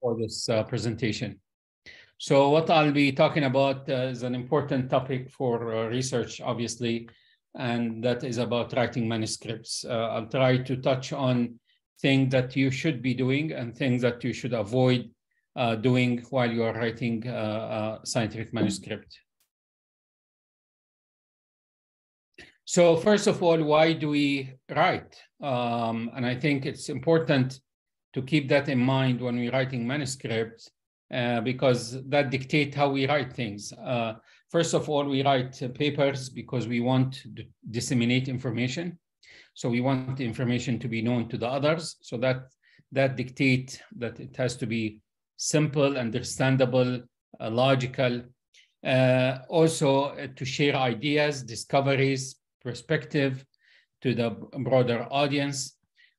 for this uh, presentation. So what I'll be talking about uh, is an important topic for uh, research, obviously, and that is about writing manuscripts. Uh, I'll try to touch on things that you should be doing and things that you should avoid uh, doing while you are writing uh, a scientific manuscript. So first of all, why do we write? Um, and I think it's important to keep that in mind when we're writing manuscripts, uh, because that dictates how we write things. Uh, first of all, we write papers because we want to disseminate information. So we want the information to be known to the others. So that that dictate that it has to be simple, understandable, uh, logical. Uh, also uh, to share ideas, discoveries, perspective to the broader audience.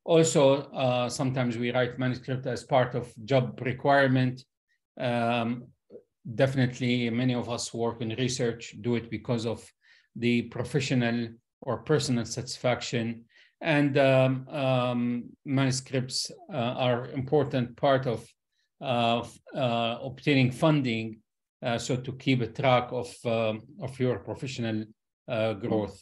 Also, uh, sometimes we write manuscript as part of job requirement. Um, definitely, many of us work in research do it because of the professional or personal satisfaction. And um, um, manuscripts uh, are important part of uh, obtaining funding, uh, so to keep a track of um, of your professional uh, growth.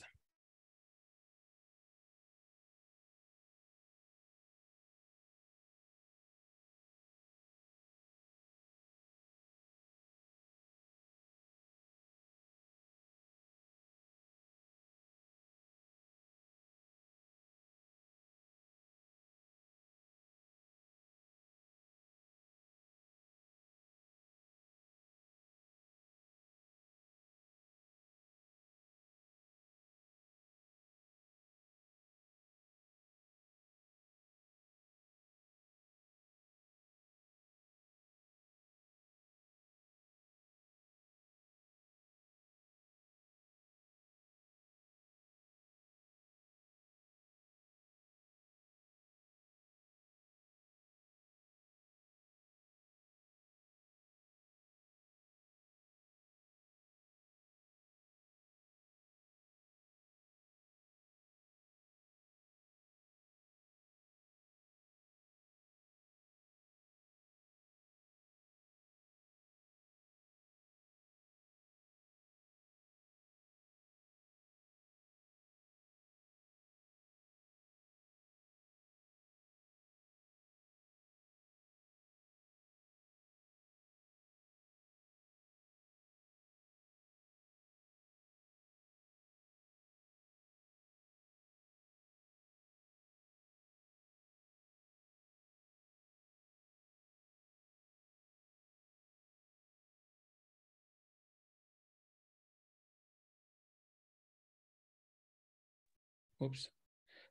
Oops.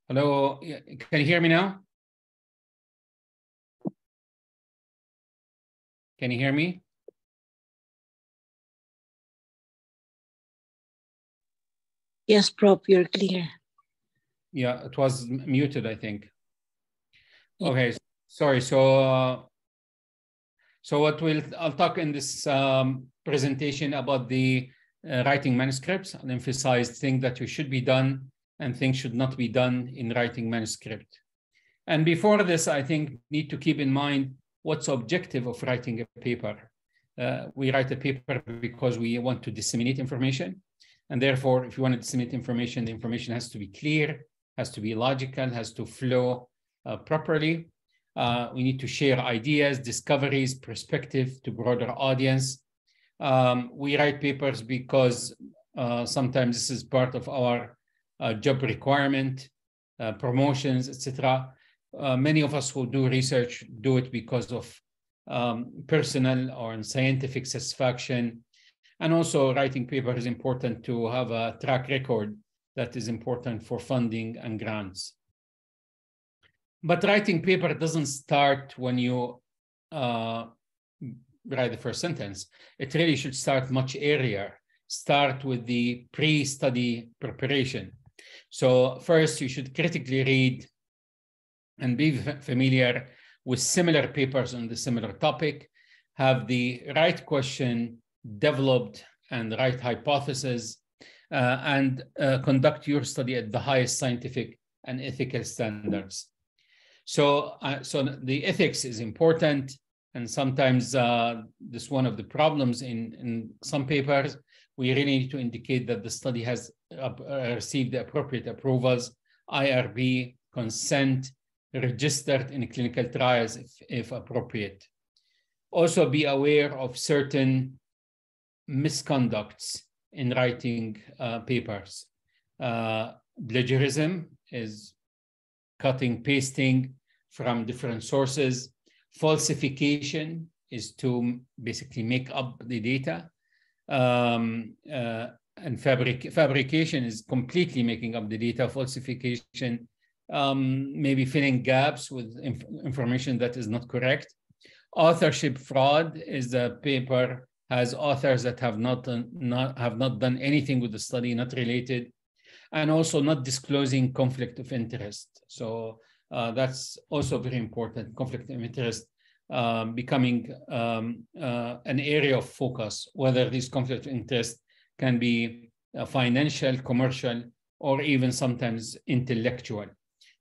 Hello, can you hear me now? Can you hear me? Yes, Prop, you're clear. Yeah, it was muted, I think. Okay, sorry. So, uh, so what we'll I'll talk in this um, presentation about the uh, writing manuscripts and emphasize things that you should be done and things should not be done in writing manuscript. And before this, I think need to keep in mind what's objective of writing a paper. Uh, we write a paper because we want to disseminate information. And therefore, if you want to disseminate information, the information has to be clear, has to be logical, has to flow uh, properly. Uh, we need to share ideas, discoveries, perspective to broader audience. Um, we write papers because uh, sometimes this is part of our job requirement, uh, promotions, etc. Uh, many of us who do research do it because of um, personal or scientific satisfaction. And also writing paper is important to have a track record that is important for funding and grants. But writing paper doesn't start when you uh, write the first sentence. It really should start much earlier. Start with the pre-study preparation. So first, you should critically read and be familiar with similar papers on the similar topic, have the right question developed and the right hypothesis, uh, and uh, conduct your study at the highest scientific and ethical standards. So, uh, so the ethics is important. And sometimes uh, this one of the problems in, in some papers, we really need to indicate that the study has received the appropriate approvals, IRB, consent, registered in clinical trials if, if appropriate. Also be aware of certain misconducts in writing uh, papers. Uh, plagiarism is cutting, pasting from different sources. Falsification is to basically make up the data. Um, uh, and fabric fabrication is completely making up the data. Falsification, um, maybe filling gaps with inf information that is not correct. Authorship fraud is a paper has authors that have not, done, not have not done anything with the study, not related, and also not disclosing conflict of interest. So uh, that's also very important. Conflict of interest um, becoming um, uh, an area of focus, whether this conflict of interest can be uh, financial, commercial, or even sometimes intellectual.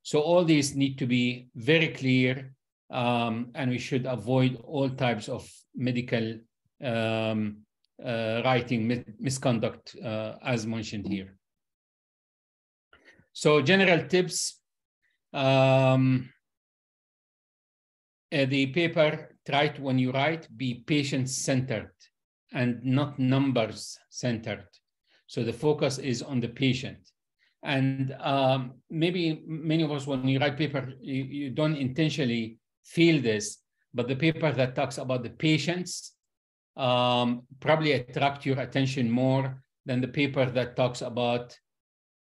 So all these need to be very clear, um, and we should avoid all types of medical um, uh, writing misconduct, uh, as mentioned here. So general tips. Um, uh, the paper, try to, when you write, be patient-centered and not numbers-centered. So the focus is on the patient. And um, maybe many of us, when you write paper, you, you don't intentionally feel this, but the paper that talks about the patients um, probably attract your attention more than the paper that talks about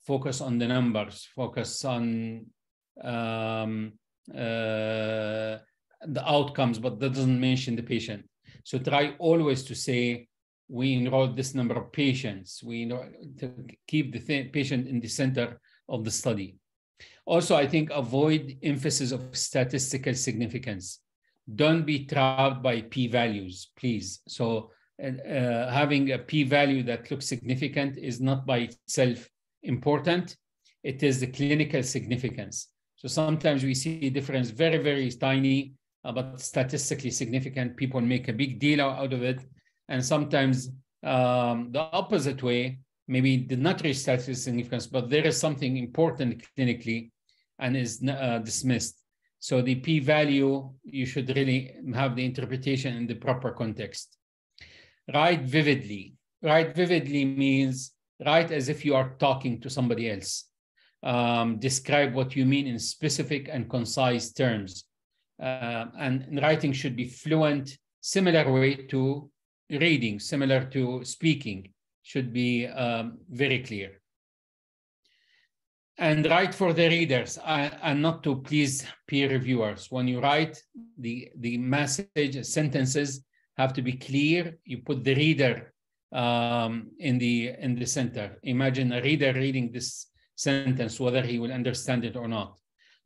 focus on the numbers, focus on um, uh, the outcomes, but that doesn't mention the patient. So try always to say, we enrolled this number of patients. We know to keep the patient in the center of the study. Also, I think avoid emphasis of statistical significance don't be trapped by p-values, please. So uh, having a p-value that looks significant is not by itself important. It is the clinical significance. So sometimes we see difference very, very tiny, uh, but statistically significant. People make a big deal out of it. And sometimes um, the opposite way, maybe did not reach statistical significance, but there is something important clinically and is uh, dismissed. So the p-value, you should really have the interpretation in the proper context. Write vividly. Write vividly means write as if you are talking to somebody else. Um, describe what you mean in specific and concise terms. Uh, and writing should be fluent, similar way to reading, similar to speaking, should be um, very clear and write for the readers and not to please peer reviewers. When you write, the, the message sentences have to be clear. You put the reader um, in, the, in the center. Imagine a reader reading this sentence, whether he will understand it or not.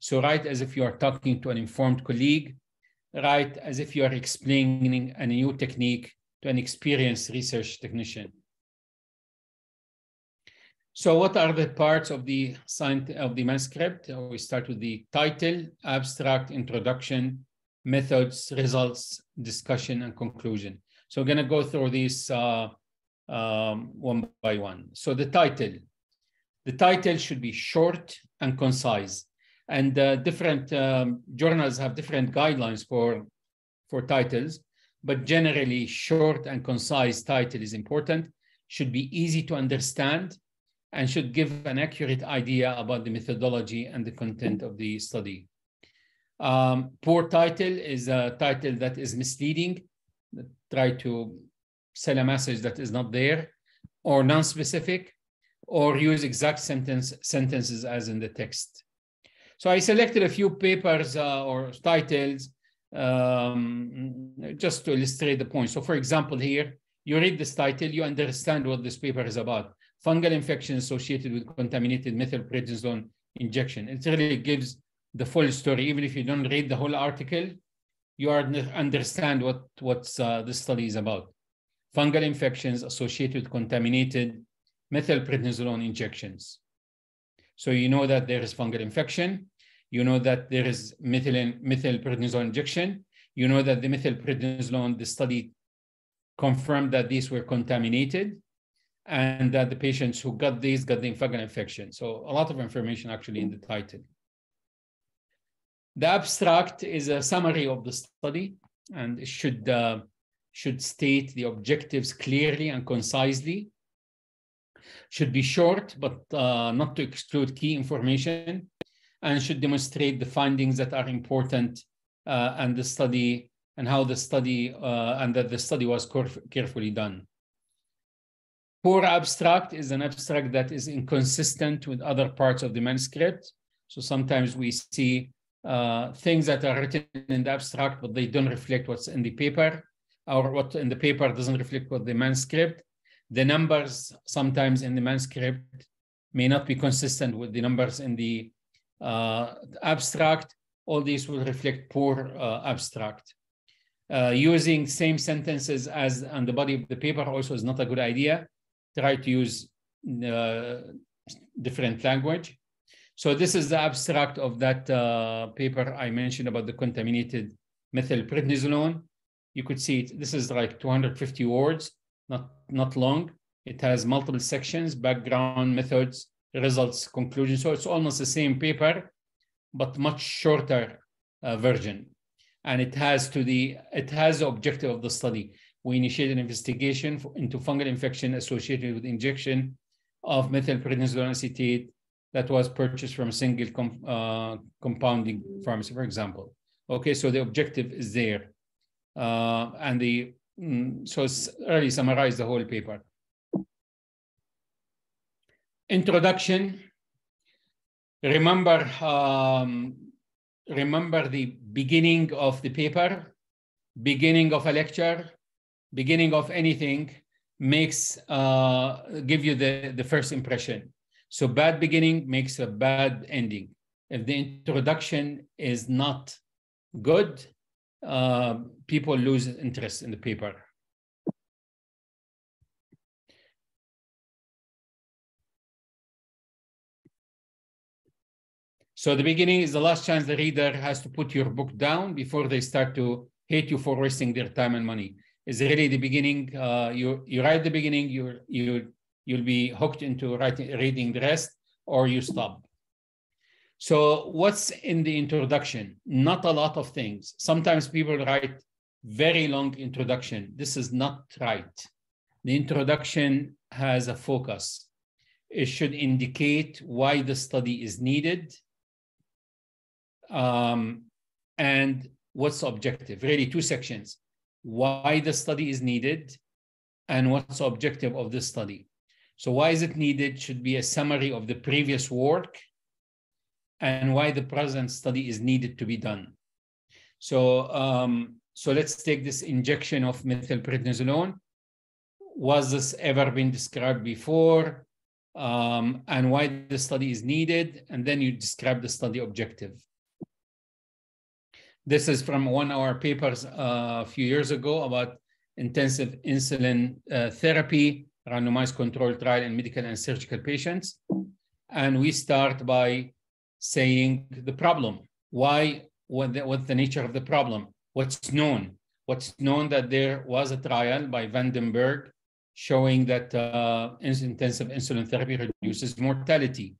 So write as if you are talking to an informed colleague. Write as if you are explaining a new technique to an experienced research technician. So what are the parts of the of the manuscript? Uh, we start with the title, abstract, introduction, methods, results, discussion, and conclusion. So we're going to go through these uh, um, one by one. So the title. The title should be short and concise. And uh, different um, journals have different guidelines for, for titles, but generally short and concise title is important, should be easy to understand, and should give an accurate idea about the methodology and the content of the study. Um, poor title is a title that is misleading, try to sell a message that is not there, or non-specific, or use exact sentence sentences as in the text. So I selected a few papers uh, or titles um, just to illustrate the point. So for example, here, you read this title, you understand what this paper is about fungal infection associated with contaminated methylprednisolone injection. It really gives the full story. Even if you don't read the whole article, you understand what what's uh, the study is about. Fungal infections associated with contaminated methylprednisolone injections. So you know that there is fungal infection. You know that there is methylene, methylprednisolone injection. You know that the methylprednisolone, the study confirmed that these were contaminated and that the patients who got these got the fungal infection. So a lot of information actually in the title. The abstract is a summary of the study and it should, uh, should state the objectives clearly and concisely. Should be short, but uh, not to exclude key information and should demonstrate the findings that are important uh, and the study and how the study uh, and that the study was carefully done. Poor abstract is an abstract that is inconsistent with other parts of the manuscript. So sometimes we see uh, things that are written in the abstract, but they don't reflect what's in the paper, or what in the paper doesn't reflect what the manuscript. The numbers sometimes in the manuscript may not be consistent with the numbers in the uh, abstract. All these will reflect poor uh, abstract. Uh, using same sentences as on the body of the paper also is not a good idea. Try to use uh, different language. So this is the abstract of that uh, paper I mentioned about the contaminated methylprednisolone. You could see it. This is like 250 words, not, not long. It has multiple sections, background, methods, results, conclusions. So it's almost the same paper, but much shorter uh, version and it has to the it has the objective of the study. We initiated an investigation into fungal infection associated with injection of methylprednisolone acetate that was purchased from single com, uh, compounding pharmacy, for example. Okay, so the objective is there, uh, and the mm, so really summarize the whole paper. Introduction. Remember, um, remember the beginning of the paper, beginning of a lecture, beginning of anything makes uh, give you the, the first impression. So bad beginning makes a bad ending. If the introduction is not good, uh, people lose interest in the paper. So the beginning is the last chance the reader has to put your book down before they start to hate you for wasting their time and money. Is really the beginning. Uh, you you write the beginning, you you you'll be hooked into writing reading the rest, or you stop. So what's in the introduction? Not a lot of things. Sometimes people write very long introduction. This is not right. The introduction has a focus. It should indicate why the study is needed um, and what's the objective? Really, two sections why the study is needed and what's the objective of the study. So, why is it needed should be a summary of the previous work and why the present study is needed to be done. So, um, so let's take this injection of methylprednisolone. Was this ever been described before? Um, and why the study is needed? And then you describe the study objective. This is from one of our papers uh, a few years ago about intensive insulin uh, therapy, randomized controlled trial in medical and surgical patients. And we start by saying the problem. Why, what the, what's the nature of the problem? What's known? What's known that there was a trial by Van den Berghe showing that uh, intensive insulin therapy reduces mortality.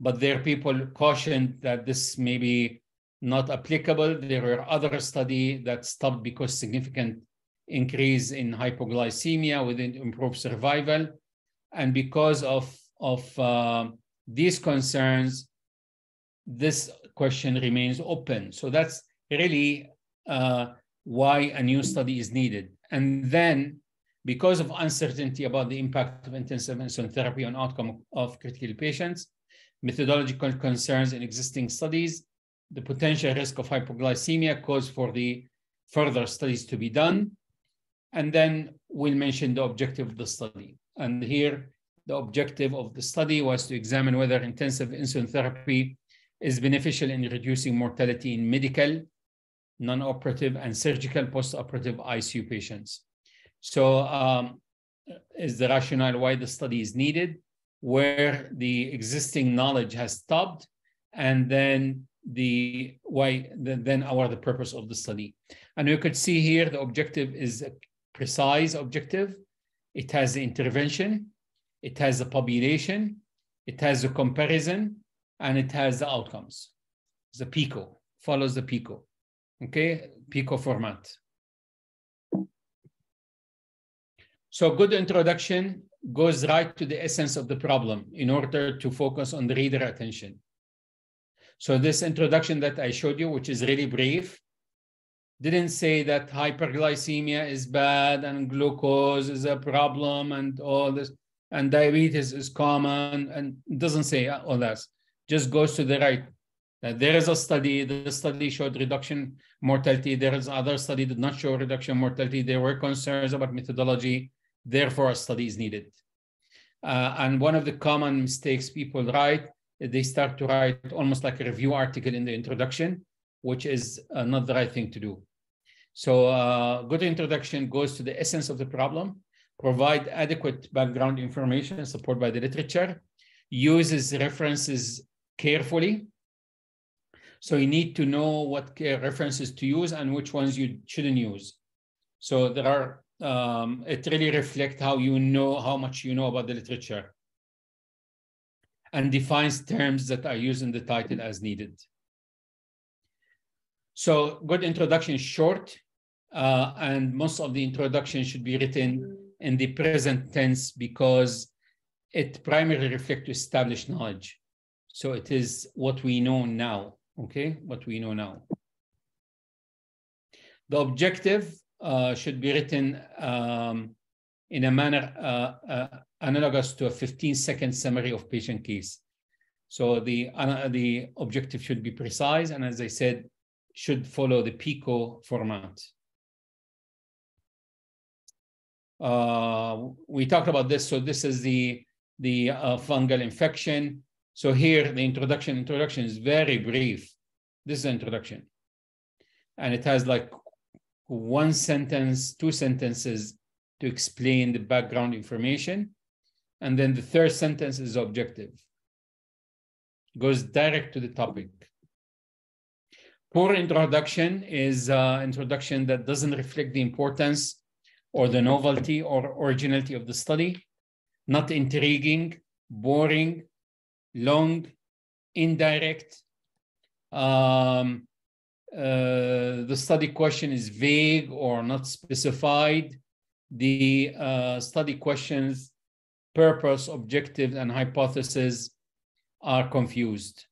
But there are people cautioned that this may be not applicable. There were other studies that stopped because significant increase in hypoglycemia with improved survival. And because of, of uh, these concerns, this question remains open. So that's really uh, why a new study is needed. And then because of uncertainty about the impact of intensive insulin therapy on outcome of critical patients, methodological concerns in existing studies, the potential risk of hypoglycemia cause for the further studies to be done. And then we'll mention the objective of the study. And here, the objective of the study was to examine whether intensive insulin therapy is beneficial in reducing mortality in medical, non-operative, and surgical post-operative ICU patients. So um, is the rationale why the study is needed, where the existing knowledge has stopped, and then the why the, then our the purpose of the study. And you could see here the objective is a precise objective. It has the intervention, it has the population, it has the comparison, and it has the outcomes. The PICO follows the PICO. Okay, PICO format. So good introduction goes right to the essence of the problem in order to focus on the reader attention. So this introduction that I showed you, which is really brief, didn't say that hyperglycemia is bad and glucose is a problem and all this, and diabetes is common, and doesn't say all that. Just goes to the right. Uh, there is a study, the study showed reduction mortality. There is other study did not show reduction mortality. There were concerns about methodology. Therefore, a study is needed. Uh, and one of the common mistakes people write, they start to write almost like a review article in the introduction, which is uh, not the right thing to do. So uh, good introduction goes to the essence of the problem, provide adequate background information supported by the literature, uses references carefully. So you need to know what references to use and which ones you shouldn't use. So there are um, it really reflects how you know how much you know about the literature and defines terms that are used in the title as needed. So good introduction short, uh, and most of the introduction should be written in the present tense because it primarily reflects established knowledge. So it is what we know now, okay? What we know now. The objective uh, should be written um, in a manner uh, uh, analogous to a 15 second summary of patient case. So the, uh, the objective should be precise, and as I said, should follow the PICO format. Uh, we talked about this. So this is the, the uh, fungal infection. So here, the introduction, introduction is very brief. This is the introduction. And it has like one sentence, two sentences to explain the background information. And then the third sentence is objective. Goes direct to the topic. Poor introduction is an introduction that doesn't reflect the importance or the novelty or originality of the study. Not intriguing, boring, long, indirect, um, uh, the study question is vague or not specified. The uh, study questions, purpose, objective, and hypothesis are confused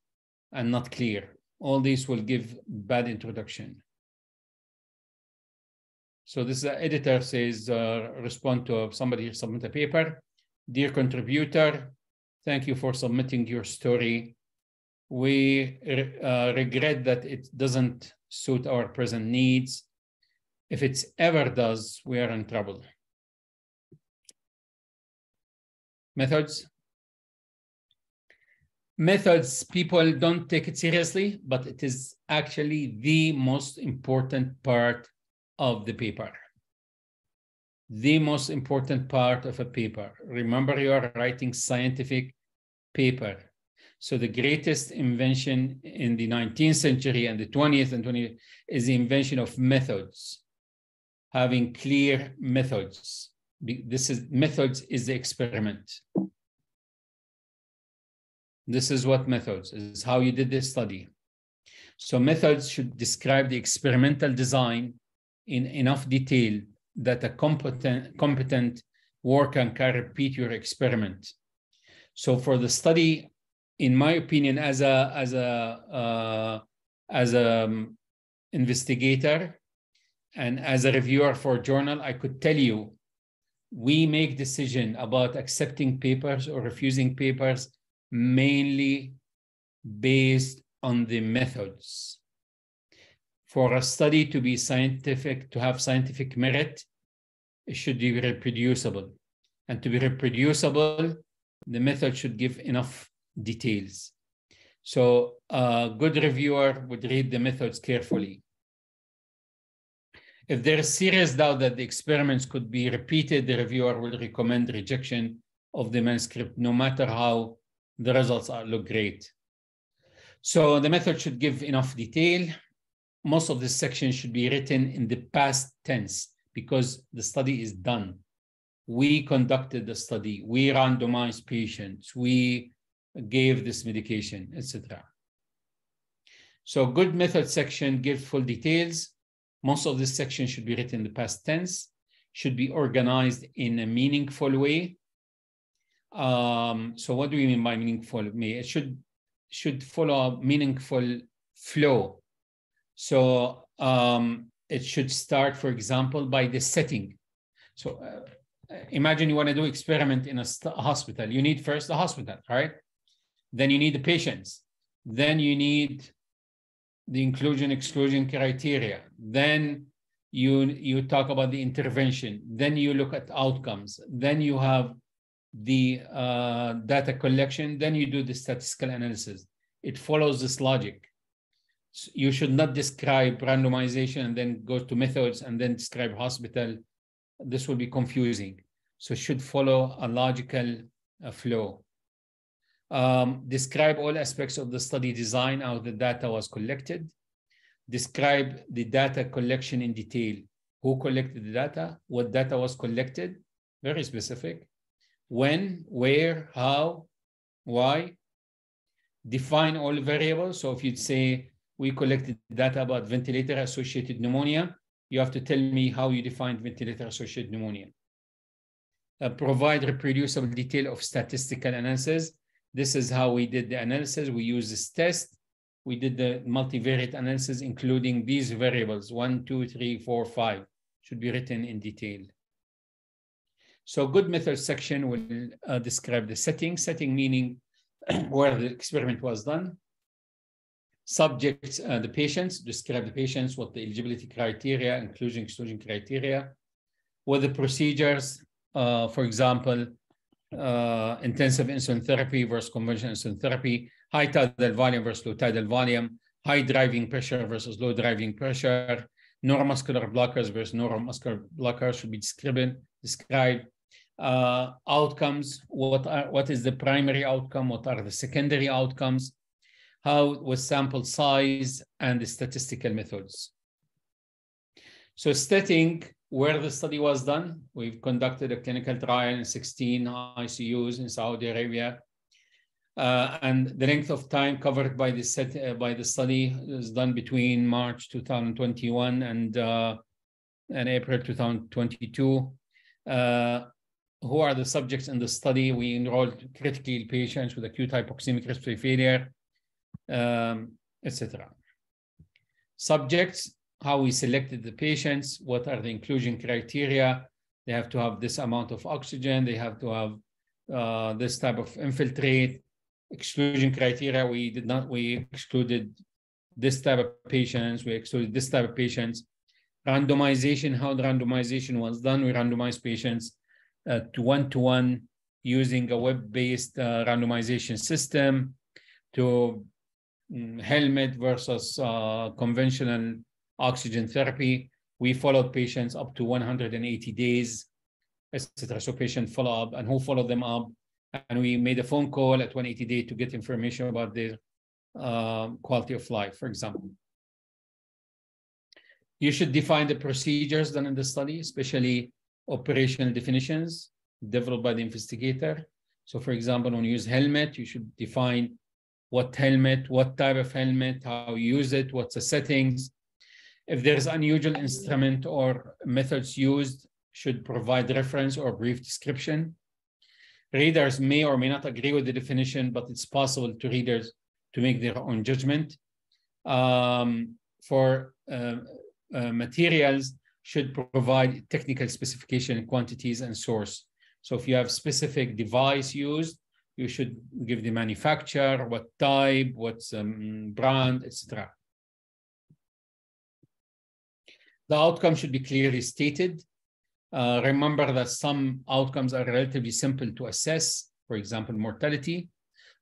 and not clear. All these will give bad introduction. So this editor says, uh, respond to somebody submit a paper. Dear contributor, thank you for submitting your story we uh, regret that it doesn't suit our present needs. If it ever does, we are in trouble. Methods. Methods, people don't take it seriously, but it is actually the most important part of the paper. The most important part of a paper. Remember, you are writing scientific paper so the greatest invention in the 19th century and the 20th and 20th is the invention of methods, having clear methods. This is methods is the experiment. This is what methods is how you did this study. So methods should describe the experimental design in enough detail that a competent, competent worker can repeat your experiment. So for the study in my opinion, as a as a uh, as a um, investigator and as a reviewer for journal, I could tell you, we make decision about accepting papers or refusing papers mainly based on the methods. For a study to be scientific, to have scientific merit, it should be reproducible. And to be reproducible, the method should give enough details. So a good reviewer would read the methods carefully. If there is serious doubt that the experiments could be repeated, the reviewer will recommend rejection of the manuscript, no matter how the results are, look great. So the method should give enough detail. Most of this section should be written in the past tense because the study is done. We conducted the study, we randomized patients, we gave this medication, etc. So good method section gives full details. Most of this section should be written in the past tense, should be organized in a meaningful way. Um, so what do we mean by meaningful? It should should follow a meaningful flow. So um, it should start, for example, by the setting. So uh, imagine you want to do experiment in a hospital. You need first the hospital, right? Then you need the patients. Then you need the inclusion exclusion criteria. Then you you talk about the intervention. Then you look at outcomes. Then you have the uh, data collection. Then you do the statistical analysis. It follows this logic. You should not describe randomization and then go to methods and then describe hospital. This will be confusing. So should follow a logical uh, flow. Um, describe all aspects of the study design, how the data was collected. Describe the data collection in detail. Who collected the data? What data was collected? Very specific. When, where, how, why. Define all variables. So if you'd say, we collected data about ventilator-associated pneumonia, you have to tell me how you defined ventilator-associated pneumonia. Uh, provide reproducible detail of statistical analysis this is how we did the analysis. We use this test. We did the multivariate analysis, including these variables, one, two, three, four, five, should be written in detail. So good method section will uh, describe the setting, setting meaning where the experiment was done. Subjects, uh, the patients, describe the patients, what the eligibility criteria, inclusion, exclusion criteria, what the procedures, uh, for example, uh, intensive insulin therapy versus conventional insulin therapy, high tidal volume versus low tidal volume, high driving pressure versus low driving pressure, neuromuscular blockers versus neuromuscular blockers should be described. described. Uh, outcomes, what are what is the primary outcome, what are the secondary outcomes, how was sample size, and the statistical methods. So stating where the study was done. We've conducted a clinical trial in 16 ICUs in Saudi Arabia. Uh, and the length of time covered by the set uh, by the study is done between March 2021 and uh, and April 2022. Uh, who are the subjects in the study? We enrolled critical patients with acute hypoxemic respiratory failure, um, etc. Subjects how we selected the patients, what are the inclusion criteria. They have to have this amount of oxygen. They have to have uh, this type of infiltrate. Exclusion criteria, we did not, we excluded this type of patients. We excluded this type of patients. Randomization, how the randomization was done. We randomized patients uh, to one-to-one -one using a web-based uh, randomization system to helmet versus uh, conventional oxygen therapy. We followed patients up to 180 days, etc. So patient follow up and who followed them up. And we made a phone call at 180 days to get information about their uh, quality of life, for example. You should define the procedures done in the study, especially operational definitions developed by the investigator. So for example, when you use helmet, you should define what helmet, what type of helmet, how you use it, what's the settings, if there is unusual instrument or methods used, should provide reference or brief description. Readers may or may not agree with the definition, but it's possible to readers to make their own judgment. Um, for uh, uh, materials, should provide technical specification, quantities, and source. So if you have specific device used, you should give the manufacturer, what type, what um, brand, etc. The outcome should be clearly stated. Uh, remember that some outcomes are relatively simple to assess, for example, mortality,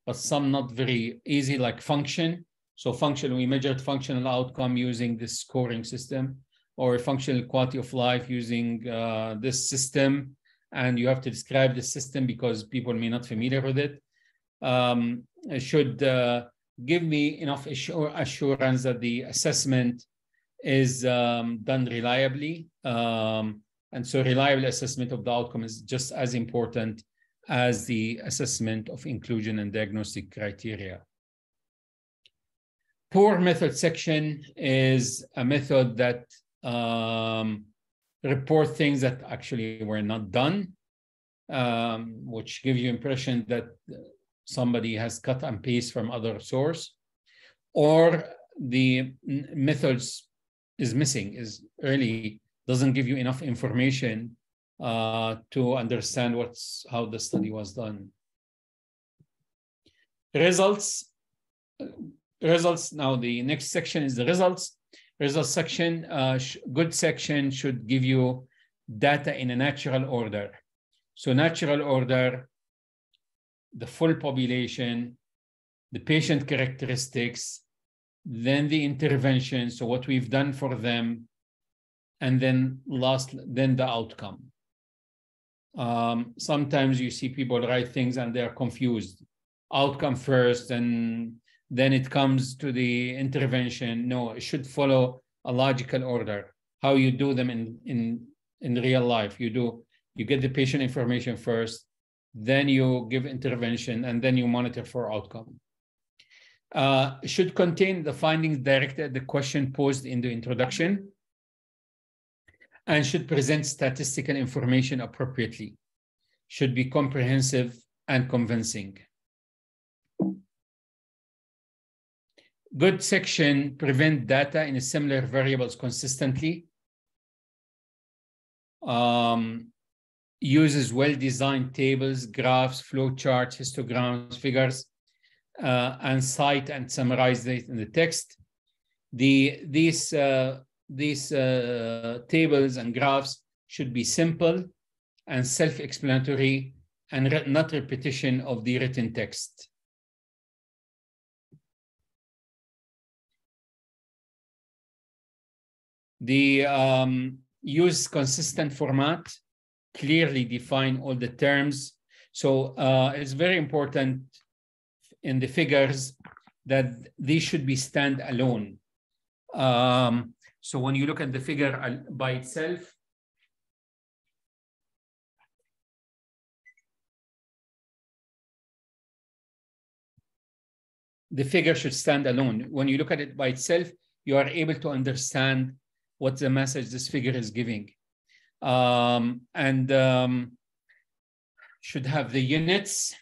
but some not very easy, like function. So function, we measured functional outcome using this scoring system or functional quality of life using uh, this system. And you have to describe the system because people may not familiar with it. Um, should uh, give me enough assur- assurance that the assessment is um, done reliably. Um, and so reliable assessment of the outcome is just as important as the assessment of inclusion and diagnostic criteria. Poor method section is a method that um, report things that actually were not done, um, which give you impression that somebody has cut and paste from other source, or the methods is missing, is really doesn't give you enough information uh, to understand what's how the study was done. Results, results. Now the next section is the results. Results section, uh, good section should give you data in a natural order. So natural order, the full population, the patient characteristics, then the intervention, so what we've done for them, and then last, then the outcome. Um, sometimes you see people write things and they're confused. Outcome first, and then it comes to the intervention. No, it should follow a logical order. How you do them in in in real life. You do you get the patient information first, then you give intervention, and then you monitor for outcome. Uh, should contain the findings directed at the question posed in the introduction and should present statistical information appropriately, should be comprehensive and convincing. Good section prevent data in similar variables consistently. Um, uses well-designed tables, graphs, flowcharts, histograms, figures, uh, and cite and summarize it in the text. The, these uh, these uh, tables and graphs should be simple and self-explanatory and not repetition of the written text. The um, use consistent format, clearly define all the terms. So uh, it's very important in the figures that these should be stand alone. Um, so when you look at the figure by itself, the figure should stand alone. When you look at it by itself, you are able to understand what the message this figure is giving. Um, and um, should have the units.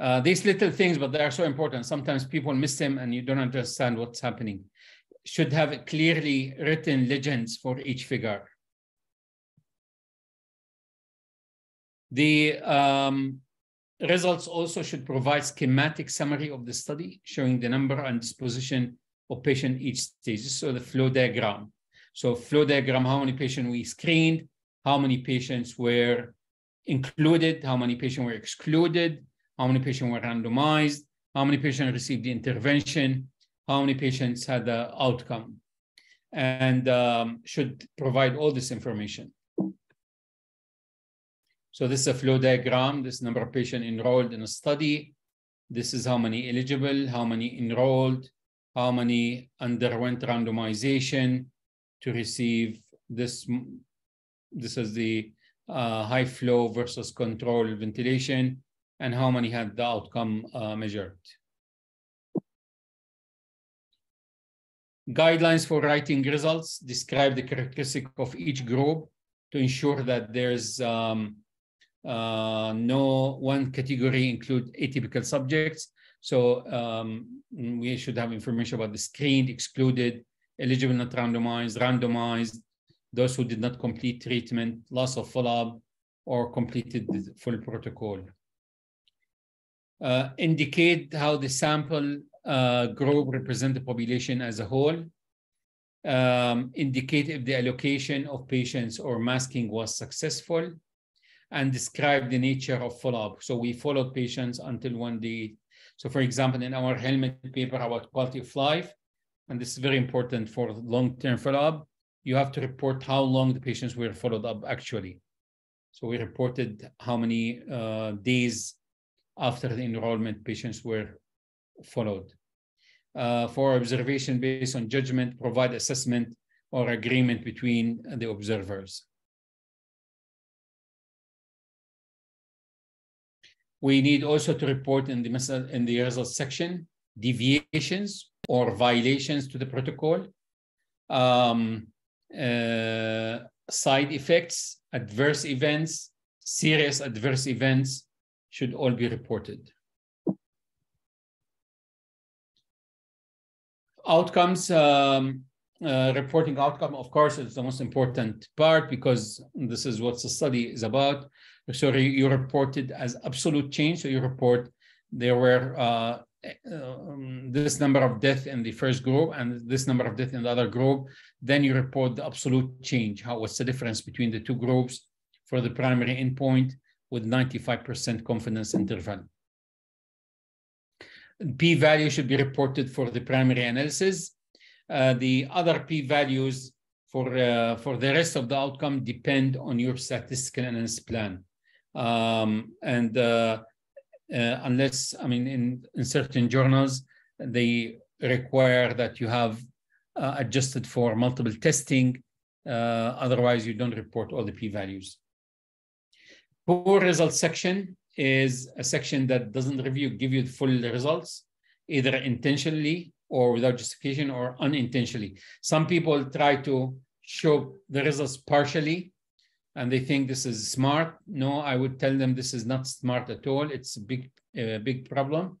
Uh, these little things, but they are so important. Sometimes people miss them and you don't understand what's happening should have clearly written legends for each figure. The um, results also should provide schematic summary of the study, showing the number and disposition of patient each stage. So the flow diagram. So flow diagram, how many patients we screened, how many patients were included, how many patients were excluded, how many patients were randomized, how many patients received the intervention, how many patients had the outcome, and um, should provide all this information. So this is a flow diagram, this number of patients enrolled in a study. This is how many eligible, how many enrolled, how many underwent randomization to receive this. This is the uh, high flow versus control ventilation, and how many had the outcome uh, measured. Guidelines for writing results describe the characteristic of each group to ensure that there's um, uh, no one category include atypical subjects. So um, we should have information about the screened, excluded, eligible not randomized, randomized, those who did not complete treatment, loss of follow-up, or completed the full protocol. Uh, indicate how the sample uh, group represent the population as a whole, um, indicate if the allocation of patients or masking was successful, and describe the nature of follow-up. So we followed patients until one day. So for example, in our helmet paper about quality of life, and this is very important for long-term follow-up, you have to report how long the patients were followed up actually. So we reported how many uh, days after the enrollment patients were followed. uh, for observation based on judgment, provide assessment or agreement between the observers. We need also to report in the in the results section deviations or violations to the protocol, um, uh, side effects, adverse events, serious adverse events should all be reported. Outcomes, um, uh, reporting outcome, of course, is the most important part because this is what the study is about. So you reported as absolute change. So you report there were uh, um, this number of death in the first group and this number of death in the other group. Then you report the absolute change. How what's the difference between the two groups for the primary endpoint with 95% confidence interval. P-value should be reported for the primary analysis. Uh, the other p-values for, uh, for the rest of the outcome depend on your statistical analysis plan. Um, and uh, uh, unless, I mean, in, in certain journals, they require that you have uh, adjusted for multiple testing. Uh, otherwise, you don't report all the p-values. Poor results section is a section that doesn't review, give you the full results, either intentionally or without justification or unintentionally. Some people try to show the results partially and they think this is smart. No, I would tell them this is not smart at all. It's a big, uh, big problem.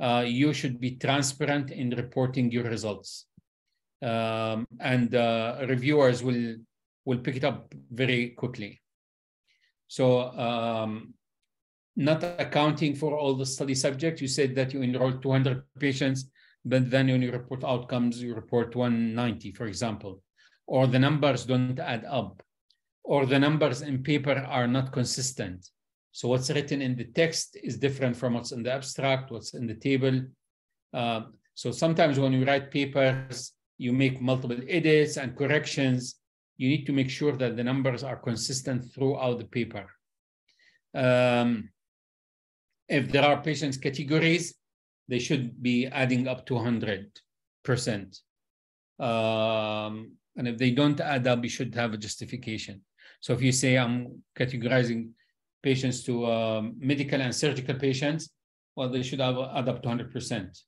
Uh, you should be transparent in reporting your results. Um, and uh, reviewers will, will pick it up very quickly. So um, not accounting for all the study subjects, you said that you enrolled 200 patients, but then when you report outcomes, you report 190, for example, or the numbers don't add up, or the numbers in paper are not consistent. So what's written in the text is different from what's in the abstract, what's in the table. Uh, so sometimes when you write papers, you make multiple edits and corrections you need to make sure that the numbers are consistent throughout the paper. Um, if there are patients categories, they should be adding up to 100%. Um, and if they don't add up, you should have a justification. So if you say I'm categorizing patients to um, medical and surgical patients, well, they should have add up to 100%.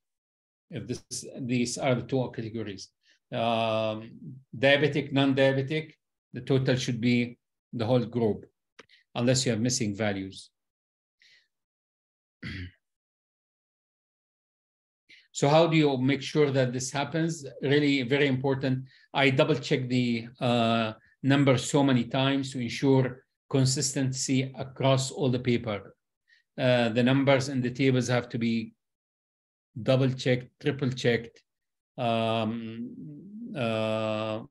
If this, these are the two categories um, diabetic, non-diabetic, the total should be the whole group, unless you have missing values. so how do you make sure that this happens? Really very important. I double check the uh, numbers so many times to ensure consistency across all the paper. Uh, the numbers in the tables have to be double checked, triple checked, um, uh,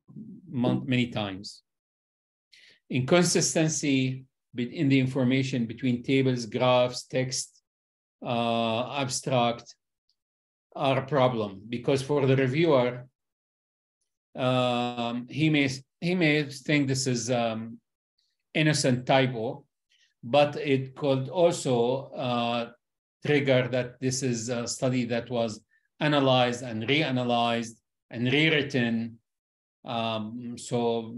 many times. Inconsistency in the information between tables, graphs, text, uh, abstract are a problem because for the reviewer, um, he may he may think this is um, innocent typo, but it could also uh, trigger that this is a study that was analyzed and reanalyzed and rewritten. Um, so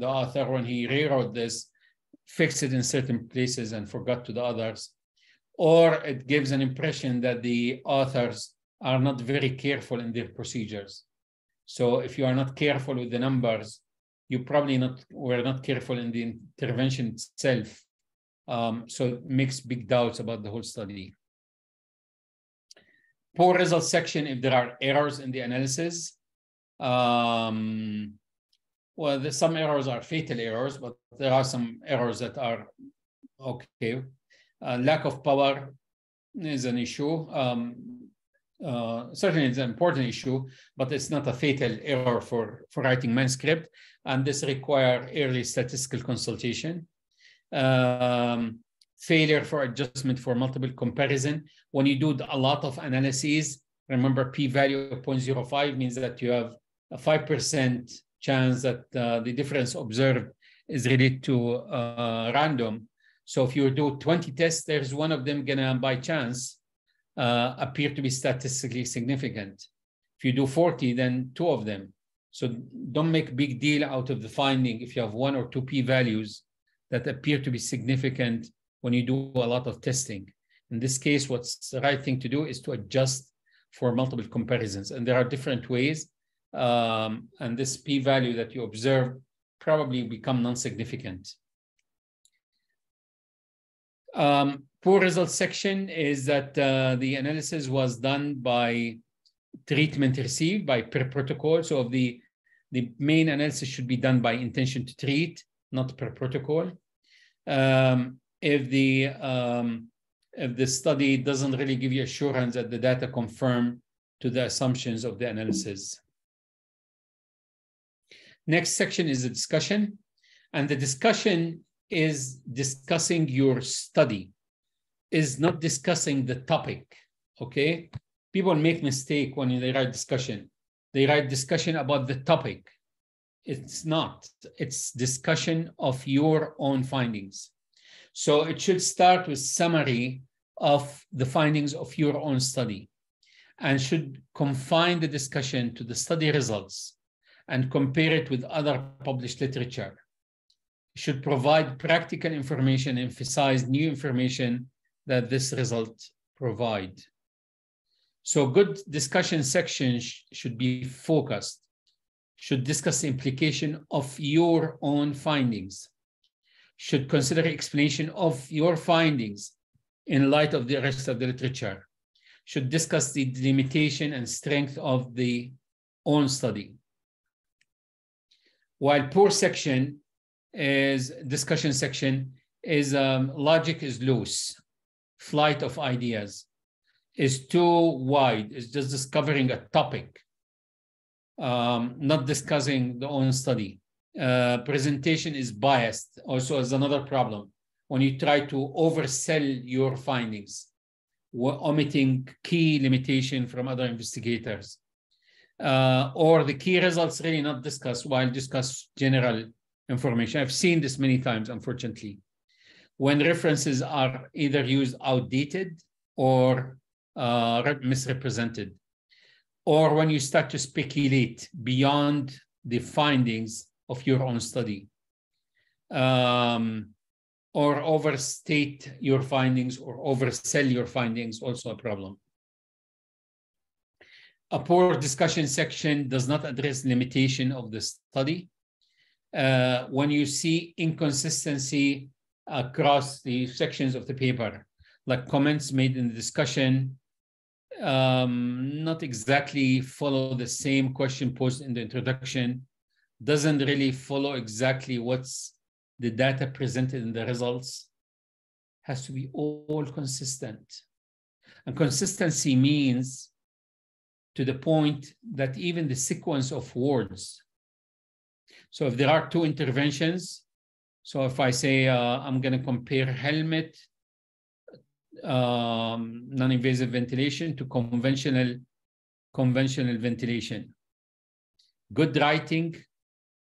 the author, when he rewrote this, fixed it in certain places and forgot to the others. Or it gives an impression that the authors are not very careful in their procedures. So if you are not careful with the numbers, you probably not were not careful in the intervention itself. Um, so it makes big doubts about the whole study poor result section if there are errors in the analysis. Um, well, some errors are fatal errors, but there are some errors that are okay. Uh, lack of power is an issue. Um, uh, certainly it's an important issue, but it's not a fatal error for, for writing manuscript, and this require early statistical consultation. Um, failure for adjustment for multiple comparison. When you do a lot of analyses, remember p-value of 0.05 means that you have a 5% chance that uh, the difference observed is related to uh, random. So if you do 20 tests, there's one of them gonna by chance uh, appear to be statistically significant. If you do 40, then two of them. So don't make big deal out of the finding if you have one or two p-values that appear to be significant when you do a lot of testing. In this case, what's the right thing to do is to adjust for multiple comparisons. And there are different ways. Um, and this p-value that you observe probably become non-significant. Um, poor results section is that uh, the analysis was done by treatment received by per protocol. So of the, the main analysis should be done by intention to treat, not per protocol. Um, if the um, if the study doesn't really give you assurance that the data confirm to the assumptions of the analysis. Next section is a discussion, and the discussion is discussing your study, is not discussing the topic, okay? People make mistake when they write discussion. They write discussion about the topic. It's not, it's discussion of your own findings. So it should start with summary of the findings of your own study and should confine the discussion to the study results and compare it with other published literature. Should provide practical information, emphasize new information that this result provide. So good discussion sections sh should be focused, should discuss implication of your own findings, should consider explanation of your findings in light of the rest of the literature, should discuss the limitation and strength of the own study. While poor section is discussion section is um, logic is loose, flight of ideas is too wide, it's just discovering a topic, um, not discussing the own study. Uh, presentation is biased. Also is another problem. When you try to oversell your findings omitting key limitation from other investigators. Uh, or the key results really not discussed while discuss general information. I've seen this many times unfortunately. When references are either used outdated or uh, misrepresented or when you start to speculate beyond the findings of your own study um, or overstate your findings or oversell your findings also a problem. A poor discussion section does not address limitation of the study uh, when you see inconsistency across the sections of the paper like comments made in the discussion um, not exactly follow the same question posed in the introduction doesn't really follow exactly what's the data presented in the results has to be all consistent. And consistency means to the point that even the sequence of words. So if there are two interventions, so if I say uh, I'm going to compare helmet, um, non-invasive ventilation to conventional conventional ventilation. Good writing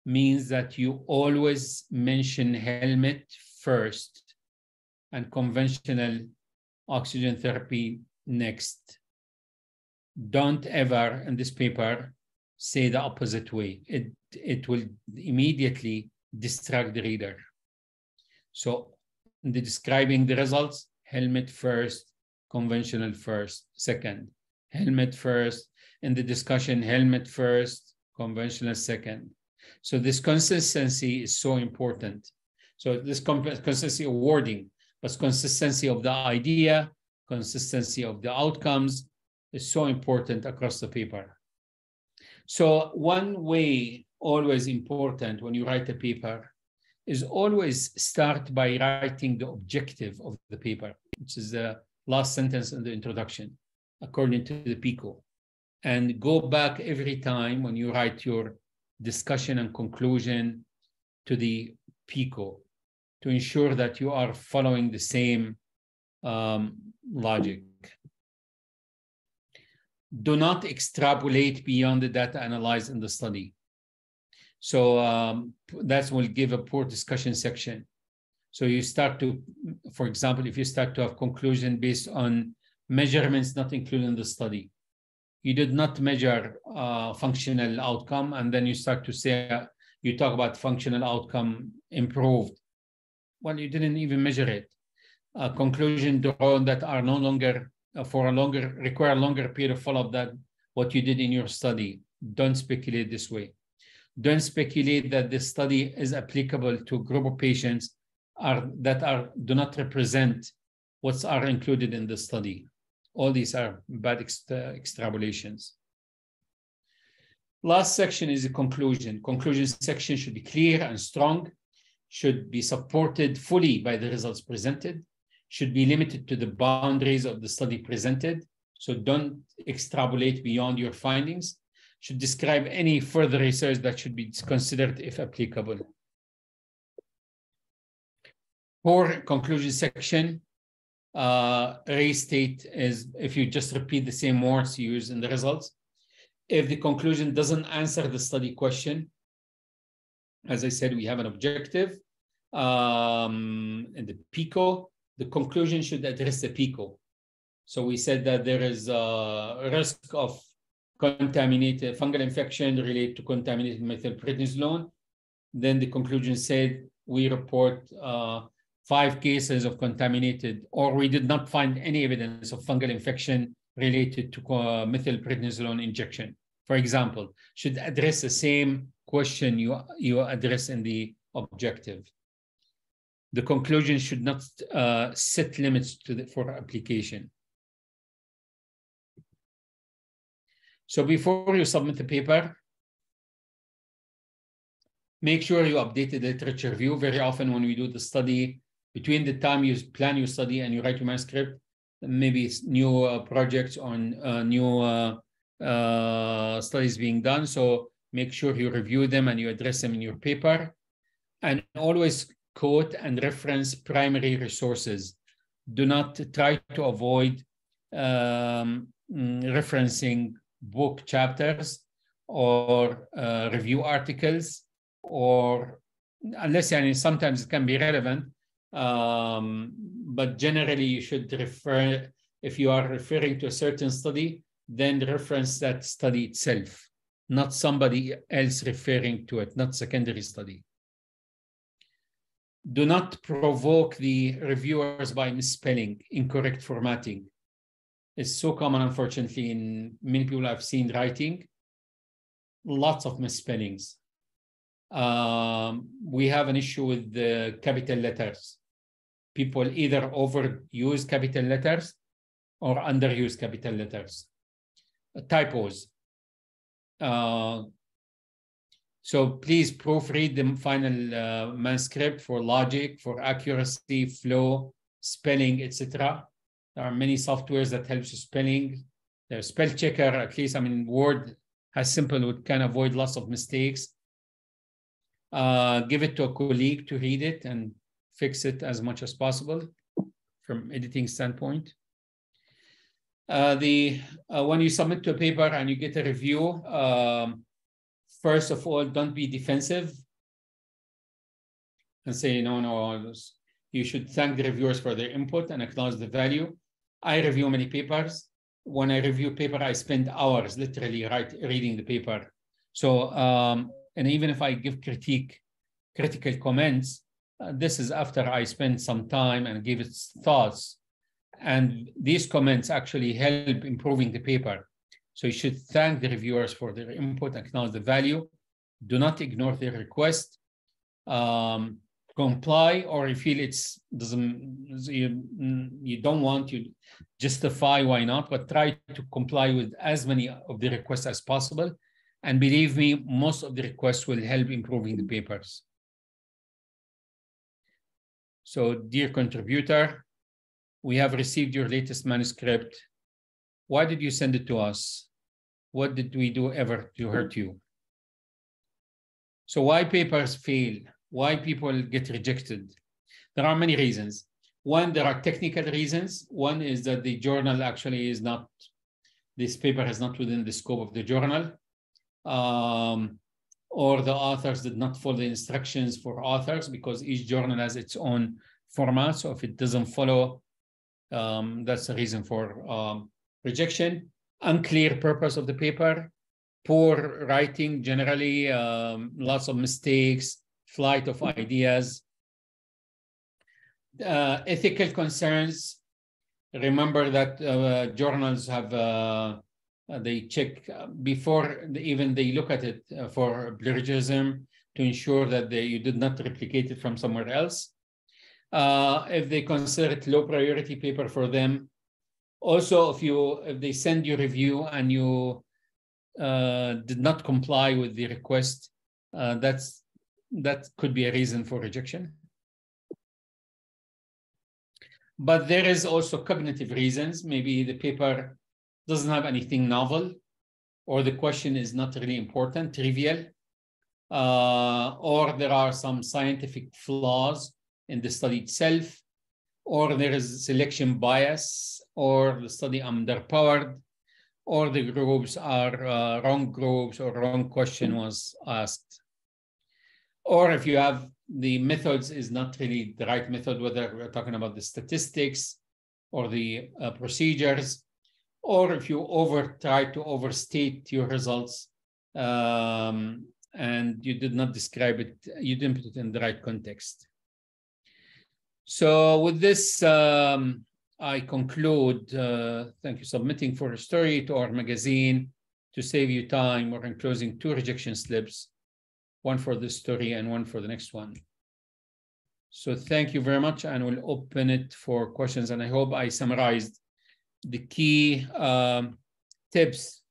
means that you always mention helmet first and conventional oxygen therapy next. Don't ever in this paper say the opposite way. It, it will immediately distract the reader. So the describing the results, helmet first, conventional first, second, helmet first, in the discussion, helmet first, conventional second. So this consistency is so important. So this consistency of wording, but consistency of the idea, consistency of the outcomes is so important across the paper. So one way always important when you write a paper is always start by writing the objective of the paper, which is the last sentence in the introduction, according to the PICO. And go back every time when you write your discussion and conclusion to the PICO to ensure that you are following the same um, logic. Do not extrapolate beyond the data analyzed in the study. So um, that will give a poor discussion section. So you start to, for example, if you start to have conclusion based on measurements not included in the study. You did not measure uh, functional outcome, and then you start to say, uh, you talk about functional outcome improved. Well, you didn't even measure it. A conclusion drawn that are no longer, uh, for a longer, require a longer period of follow-up than what you did in your study. Don't speculate this way. Don't speculate that the study is applicable to a group of patients are, that are do not represent what's are included in the study. All these are bad uh, extrapolations. Last section is the conclusion. Conclusion section should be clear and strong, should be supported fully by the results presented, should be limited to the boundaries of the study presented. So don't extrapolate beyond your findings. Should describe any further research that should be considered if applicable. For conclusion section, uh, restate is if you just repeat the same words you use in the results. If the conclusion doesn't answer the study question, as I said, we have an objective um, in the PICO. The conclusion should address the PICO. So we said that there is a risk of contaminated fungal infection related to contaminated methylprednisolone. Then the conclusion said we report uh, five cases of contaminated, or we did not find any evidence of fungal infection related to uh, methylprednisolone injection, for example, should address the same question you, you address in the objective. The conclusion should not uh, set limits to the, for application. So before you submit the paper, make sure you update the literature review. Very often when we do the study, between the time you plan your study and you write your manuscript, maybe new uh, projects on uh, new uh, uh, studies being done. So make sure you review them and you address them in your paper. And always quote and reference primary resources. Do not try to avoid um, mm, referencing book chapters or uh, review articles or unless yani, sometimes it can be relevant um, but generally, you should refer, if you are referring to a certain study, then reference that study itself, not somebody else referring to it, not secondary study. Do not provoke the reviewers by misspelling, incorrect formatting. It's so common, unfortunately, in many people I've seen writing, lots of misspellings. Um, we have an issue with the capital letters people either overuse capital letters or underuse capital letters. Typos. Uh, so please proofread the final uh, manuscript for logic, for accuracy, flow, spelling, etc. There are many softwares that helps you spelling. There's spell checker, at least I mean Word has simple would can avoid lots of mistakes. Uh, give it to a colleague to read it and fix it as much as possible from editing standpoint. Uh, the uh, when you submit to a paper and you get a review, um, first of all, don't be defensive and say no, no. You should thank the reviewers for their input and acknowledge the value. I review many papers. When I review paper, I spend hours literally write, reading the paper. So, um, and even if I give critique, critical comments, uh, this is after I spend some time and give it thoughts. And these comments actually help improving the paper. So you should thank the reviewers for their input, and acknowledge the value. Do not ignore their request. Um, comply, or if you feel it's doesn't you, you don't want to justify why not, but try to comply with as many of the requests as possible. And believe me, most of the requests will help improving the papers. So dear contributor, we have received your latest manuscript. Why did you send it to us? What did we do ever to hurt you? So why papers fail? Why people get rejected? There are many reasons. One, there are technical reasons. One is that the journal actually is not, this paper is not within the scope of the journal. Um, or the authors did not follow the instructions for authors because each journal has its own format. So if it doesn't follow Um, that's the reason for um, rejection. Unclear purpose of the paper, poor writing generally, um, lots of mistakes, flight of ideas, uh, ethical concerns. Remember that uh, journals have uh, they check before even they look at it uh, for plagiarism to ensure that they, you did not replicate it from somewhere else. Uh, if they consider it low priority paper for them, also if you if they send you review and you uh, did not comply with the request, that's that could be a reason for rejection. But there is also cognitive reasons. Maybe the paper doesn't have anything novel, or the question is not really important, trivial, uh, or there are some scientific flaws in the study itself, or there is selection bias, or the study underpowered, or the groups are uh, wrong groups or wrong question was asked. Or if you have the methods is not really the right method, whether we're talking about the statistics or the uh, procedures, or if you over try to overstate your results um, and you did not describe it, you didn't put it in the right context. So with this, um, I conclude. Uh, thank you submitting for a story to our magazine to save you time. We're enclosing two rejection slips one for this story and one for the next one. So thank you very much, and we'll open it for questions. And I hope I summarized the key um, tips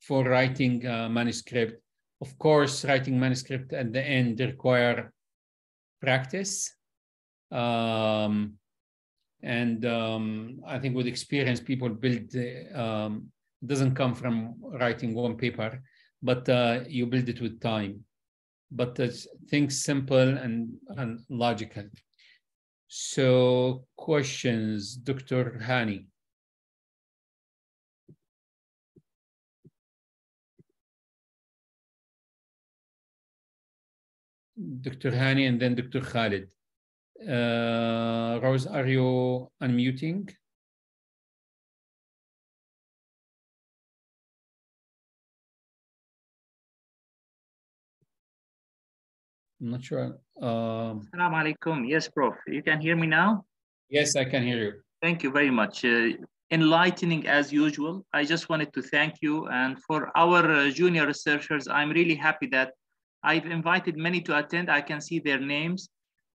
for writing manuscript. Of course, writing manuscript at the end require practice. Um, and um, I think with experience, people build, um, doesn't come from writing one paper, but uh, you build it with time but think simple and, and logical. So questions, Dr. Hani. Dr. Hani and then Dr. Khalid. Uh, Rose, are you unmuting? I'm not sure. Um, Assalamu alaikum. Yes, Prof. You can hear me now? Yes, I can hear you. Thank you very much. Uh, enlightening as usual. I just wanted to thank you. And for our uh, junior researchers, I'm really happy that I've invited many to attend. I can see their names.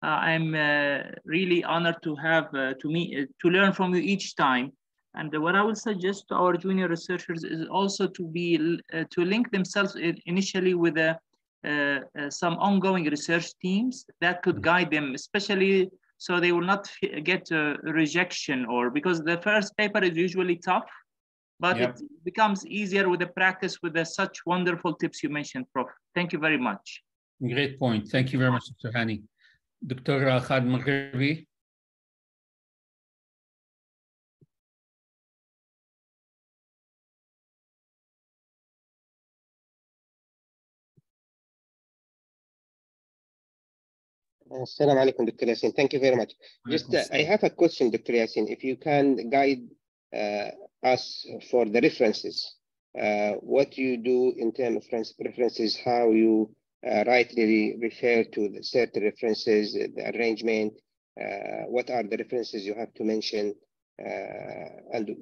Uh, I'm uh, really honored to have uh, to meet uh, to learn from you each time. And what I would suggest to our junior researchers is also to be to link themselves initially with a uh, uh, some ongoing research teams that could mm-hmm. guide them, especially so they will not get a rejection or because the first paper is usually tough, but yep. it becomes easier with the practice with the such wonderful tips you mentioned, Prof. Thank you very much. Great point. Thank you very much, Dr. Hani. Dr. Khalid Maghribi. Assalamu alaikum, Dr. Yassin. Thank you very much. Just, uh, I have a question, Dr. Yassin. If you can guide uh, us for the references, uh, what you do in terms of references, how you uh, rightly refer to the certain references, the arrangement, uh, what are the references you have to mention, uh, and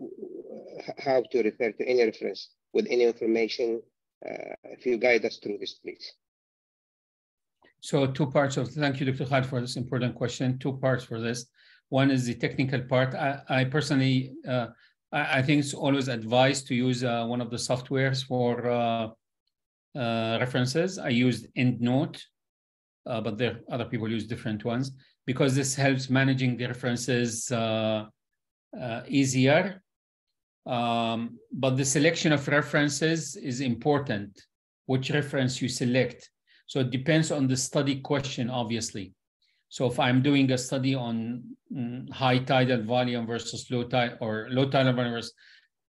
how to refer to any reference with any information. if you guide us through this, please. So two parts of, thank you, Dr. Khalid, for this important question. Two parts for this. One is the technical part. I, I personally, uh, I, I, think it's always advised to use uh, one of the softwares for uh, uh references. I used EndNote, uh, but there other people use different ones because this helps managing the references uh, easier. Um, but the selection of references is important, which reference you select so it depends on the study question, obviously. So if I'm doing a study on mm, high tidal volume versus low tide or low tidal volume versus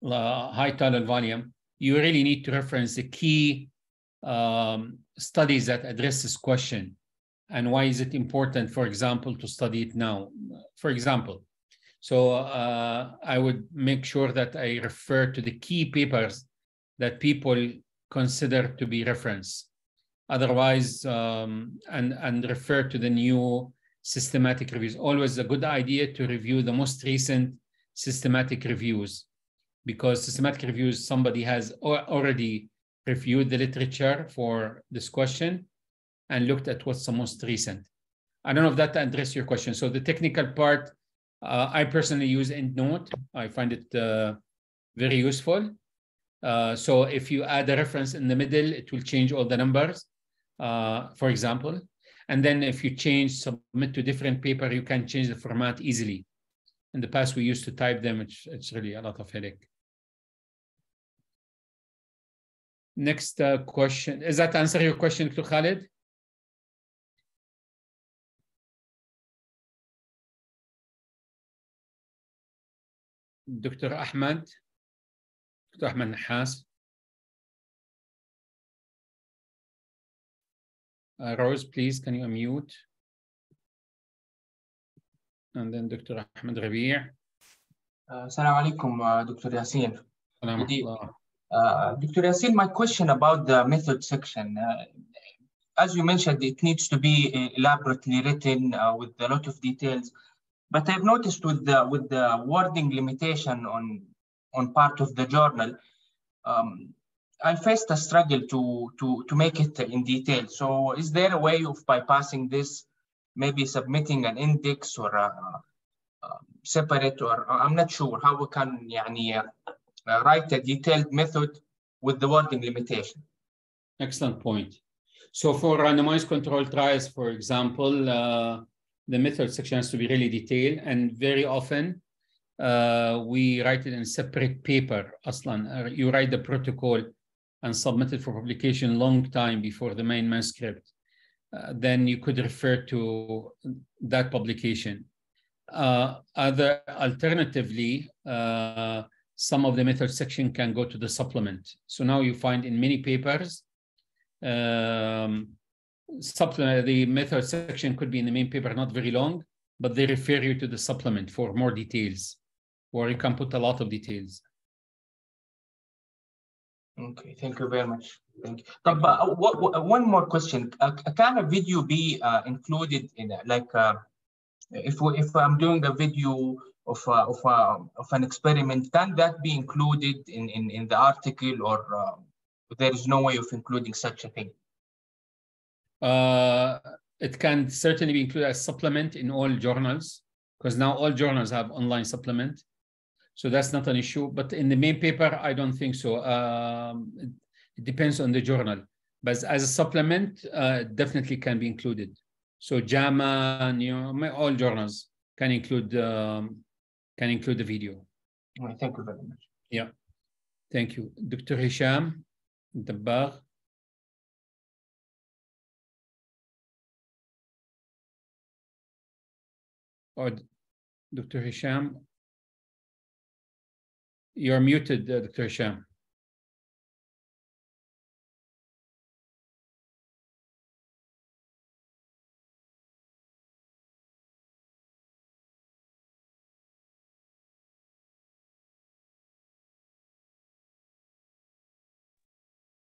uh, high tidal volume, you really need to reference the key um, studies that address this question. And why is it important, for example, to study it now? For example, So uh, I would make sure that I refer to the key papers that people consider to be reference. Otherwise, um, and, and refer to the new systematic reviews. Always a good idea to review the most recent systematic reviews because systematic reviews, somebody has already reviewed the literature for this question and looked at what's the most recent. I don't know if that addressed your question. So the technical part, uh, I personally use EndNote. I find it uh, very useful. Uh, so if you add a reference in the middle, it will change all the numbers, uh, for example. And then if you change, submit to different paper, you can change the format easily. In the past, we used to type them. It's, it's really a lot of headache. Next uh, question. Does that answer your question to Khalid? Dr. Ahmed. Dr. Ahmed Nahas. Uh, Rose, please, can you unmute? And then Dr. Ahmed Rabi'. Uh, Assalamu alaikum, uh, Dr. Yassin. Salam uh, Dr. Yassin, my question about the method section. Uh, as you mentioned, it needs to be elaborately written uh, with a lot of details. But I've noticed with the with the wording limitation on on part of the journal, um, I faced a struggle to to to make it in detail. So, is there a way of bypassing this? Maybe submitting an index or a, a separate, or I'm not sure how we can, يعني, uh, write a detailed method with the wording limitation. Excellent point. So for randomized control trials, for example, uh, the method section has to be really detailed and very often uh, we write it in separate paper, Aslan. Uh, you write the protocol and submit it for publication long time before the main manuscript. Uh, then you could refer to that publication. Uh, other alternatively, uh, some of the method section can go to the supplement. So now you find in many papers, um, supplement, the method section could be in the main paper, not very long, but they refer you to the supplement for more details, or you can put a lot of details. Okay, thank you very much. Thank you. But, uh, what, what, one more question. Uh, can a video be uh, included in? Like, uh, if, if I'm doing a video of, a, of, a, of an experiment, can that be included in, in, in the article or uh, there is no way of including such a thing? Uh, it can certainly be included as supplement in all journals because now all journals have online supplement. So that's not an issue. But in the main paper, I don't think so. Um, it, it, depends on the journal. But as a supplement, uh, definitely can be included. So JAMA, you know, all journals can include um, can include the video. thank you very much. Yeah, thank you. Dr. Hisham Dabbar. Or Dr. Hisham, you're muted, uh, Dr. Hisham.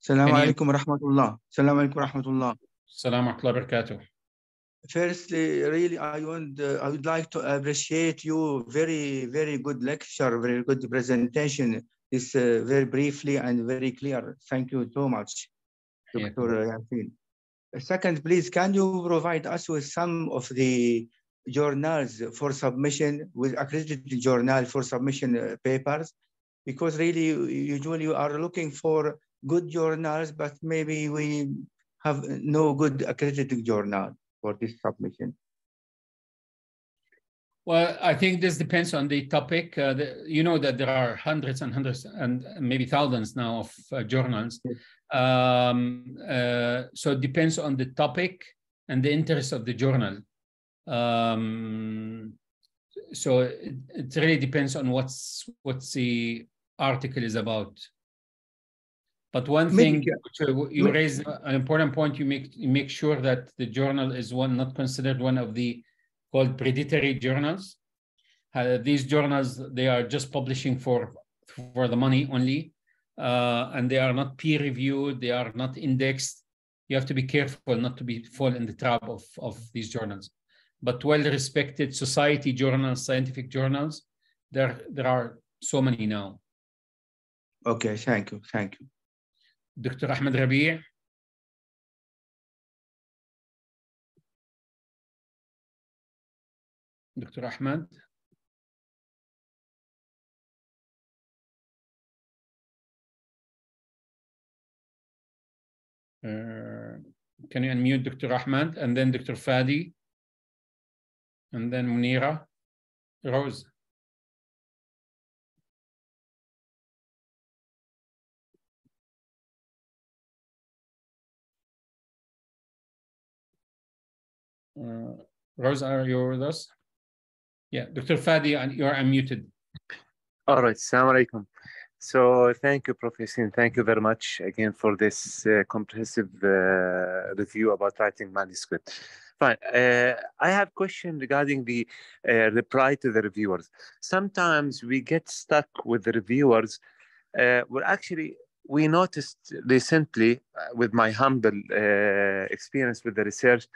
Assalamu alaikum rahmatullah. Assalamu alaikum rahmatullah. Assalamu alaikum barakatuh. Firstly, really, I want uh, I would like to appreciate you very very good lecture, very good presentation. This uh, very briefly and very clear. Thank you so much, Dr. Yeah. Uh, second, please, can you provide us with some of the journals for submission, with accredited journal for submission uh, papers? Because really, usually you are looking for good journals, but maybe we have no good accredited journal for this submission. Well, I think this depends on the topic. Uh, the, you know that there are hundreds and hundreds and maybe thousands now of uh, journals. Um, uh, so it depends on the topic and the interest of the journal. Um, so it, it really depends on what's what's the article is about. But one thing you raise an important point. You make you make sure that the journal is one not considered one of the called predatory journals. Uh, these journals, they are just publishing for, for the money only, uh, and they are not peer reviewed, they are not indexed. You have to be careful not to be fall in the trap of, of these journals. But well-respected society journals, scientific journals, there, there are so many now. Okay, thank you, thank you. Dr. Ahmed Rabi'. Dr. Ahmed. Uh, can you unmute Dr. Ahmed and then Dr. Fadi and then Munira? Rose. Uh, Rose, are you with us? Yeah, Dr. Fadi, and you're unmuted. All right, Assalamu alaikum. So thank you, Professor. Thank you very much again for this uh, comprehensive uh, review about writing manuscript. Fine. Uh, I have a question regarding the uh, reply to the reviewers. Sometimes we get stuck with the reviewers. Uh, well, actually, we noticed recently, uh, with my humble experience with the research,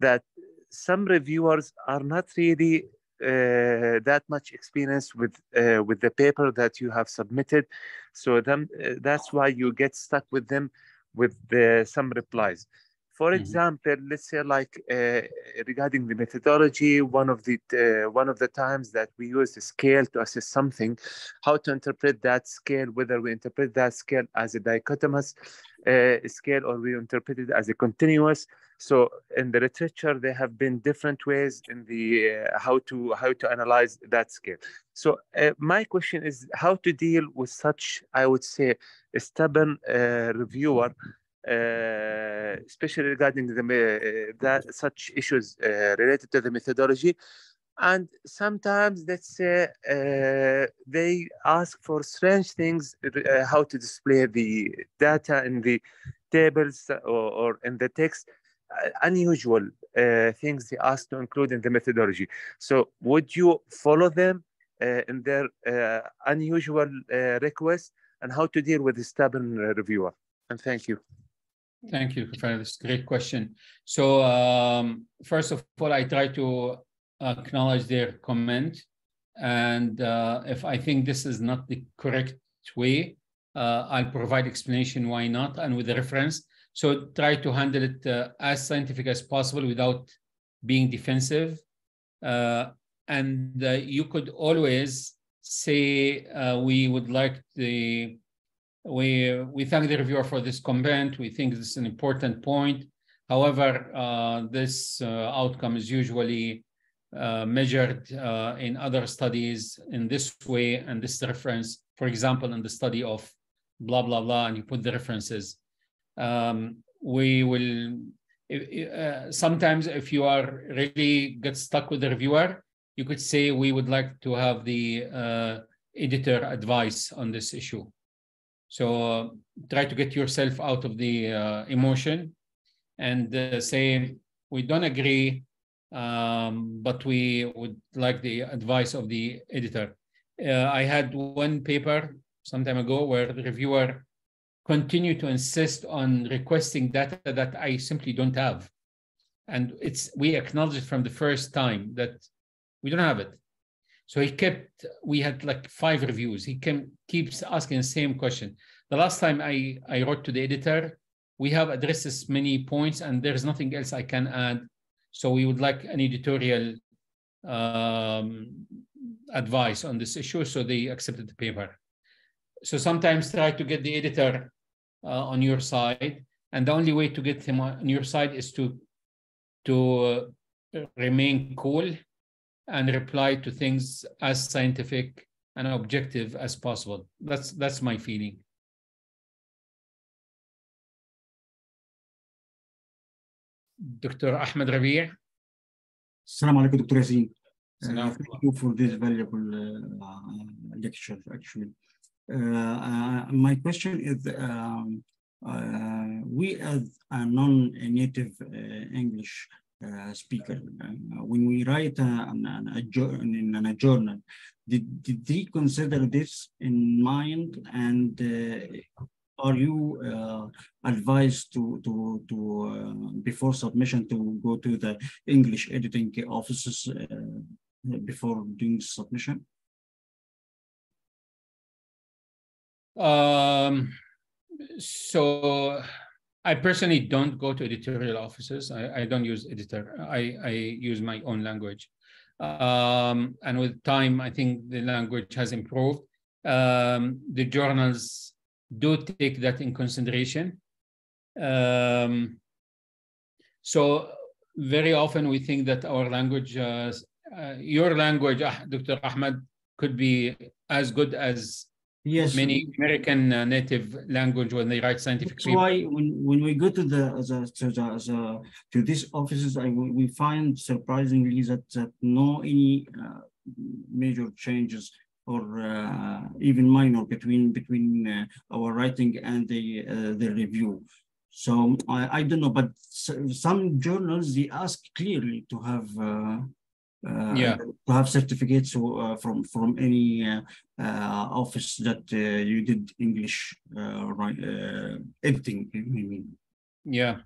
that some reviewers are not really uh, that much experience with uh, with the paper that you have submitted so then uh, that's why you get stuck with them with the, some replies for mm-hmm. example let's say like uh, regarding the methodology one of the uh, one of the times that we use the scale to assess something how to interpret that scale whether we interpret that scale as a dichotomous scale or we interpret it as a continuous so in the literature, there have been different ways in the uh, how to how to analyze that scale. So uh, my question is how to deal with such, I would say, a stubborn uh, reviewer, uh, especially regarding the uh, that such issues uh, related to the methodology. And sometimes, let's say, they ask for strange things, how to display the data in the tables or, or in the text uh, unusual uh, things they ask to include in the methodology. So would you follow them uh, in their uh, unusual uh, requests and how to deal with the stubborn reviewer? And thank you. Thank you, Professor. This great question. So um, first of all, I try to acknowledge their comment. And uh, if I think this is not the correct way, I'll provide explanation why not and with reference. So try to handle it uh, as scientific as possible without being defensive. Uh, and uh, you could always say, uh, we would like the, we, we thank the reviewer for this comment. We think this is an important point. However, uh, this uh, outcome is usually measured in other studies in this way and this reference, for example, in the study of blah, blah, blah, and you put the references. Um, we will uh, sometimes if you are really get stuck with the reviewer you could say we would like to have the uh, editor advice on this issue. So uh, try to get yourself out of the uh, emotion and uh, say we don't agree um, but we would like the advice of the editor uh, i had one paper some time ago where the reviewer continue to insist on requesting data that I simply don't have. And it's we acknowledged from the first time that we don't have it. So he kept, we had like five reviews. He can, keeps asking the same question. The last time I, I wrote to the editor, we have addressed many points and there's nothing else I can add. So we would like an editorial um, advice on this issue. So they accepted the paper. So sometimes try to get the editor uh, on your side. And the only way to get him on your side is to, to uh, remain cool and reply to things as scientific and objective as possible. That's, that's my feeling. Dr. Ahmed Rabi'. Assalamu alaikum, Dr. Yazin. Uh, thank you for this valuable uh, lecture, actually. Uh, uh, my question is, um, uh, we as a non-native English uh, speaker. Uh, when we write an, an, a, in a journal, did, did they consider this in mind and uh, are you uh, advised to to to uh, before submission to go to the English editing offices uh, before doing submission? Um, so I personally don't go to editorial offices. I, I don't use editor. I, I use my own language. Um, and with time, I think the language has improved. Um, the journals do take that in consideration. Um, so very often we think that our language, uh, uh, your language, uh, Dr. Ahmed, could be as good as yes. many American uh, native language when they write scientific That's why when, when we go to the, as a, as a, as a to these offices, I, we find surprisingly that, that no any uh, major changes or uh, even minor between between uh, our writing and the uh, the review. So I, I don't know, but some journals they ask clearly to have uh, uh, yeah to have certificates uh, from from any office that you did English right, editing. I mean. Yeah,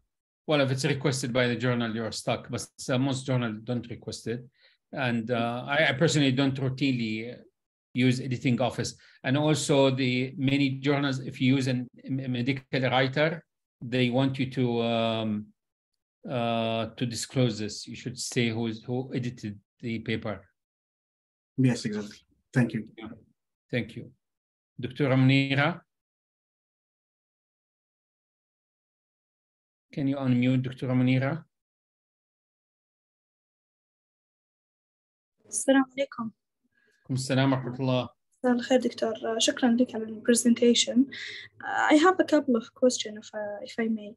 well, if it's requested by the journal, you're stuck. But most journals don't request it, and I, I personally don't routinely use editing office. And also the many journals, if you use an, a medical writer, they want you to um, uh, to disclose this. You should say who is, who edited the paper. Yes, exactly. Thank you. Yeah. Thank you. Dr. Ramnira? Can you unmute Dr. Ramnira? Assalamu alaikum. عليكم السلام ورحمة الله. مساء الخير دكتور شكرا لك على presentation. I have a couple of questions if, uh, if I may.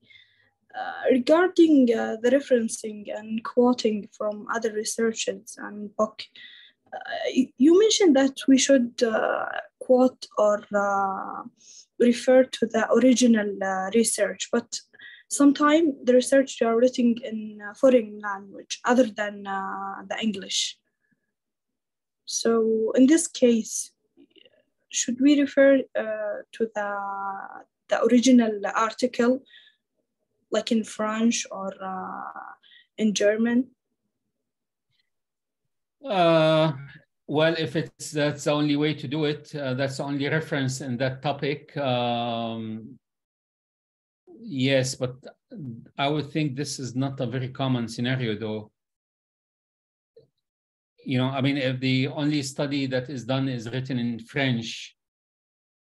Uh, regarding uh, the referencing and quoting from other researchers and book, uh, you mentioned that we should uh, quote or uh, refer to the original research, but sometimes the research are written in foreign language other than the English. So in this case, should we refer uh, to the, the original article, like in French or uh, in German? Uh, well, if it's that's the only way to do it, uh, that's the only reference in that topic. Um, yes, but I would think this is not a very common scenario, though you know, I mean, if the only study that is done is written in French,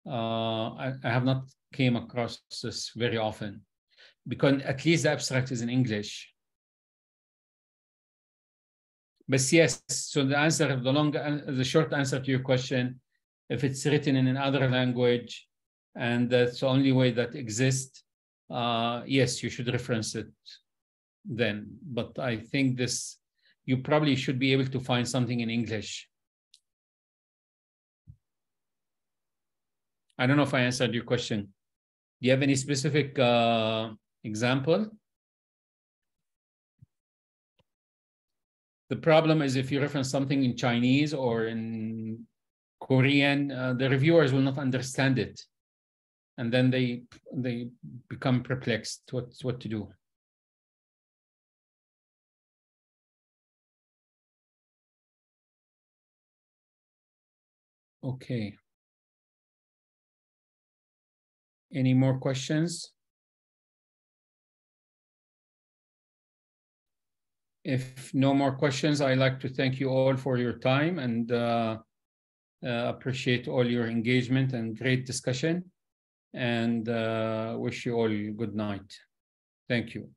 uh, I, I, have not came across this very often, because at least the abstract is in English. But yes, so the answer, the long, the short answer to your question, if it's written in another language, and that's the only way that exists, uh, yes, you should reference it then. But I think this you probably should be able to find something in English. I don't know if I answered your question. Do you have any specific uh, example? The problem is if you reference something in Chinese or in Korean, uh, the reviewers will not understand it. And then they they become perplexed what, what to do. Okay. Any more questions? If no more questions, I'd like to thank you all for your time and uh, uh, appreciate all your engagement and great discussion and uh, wish you all good night. Thank you.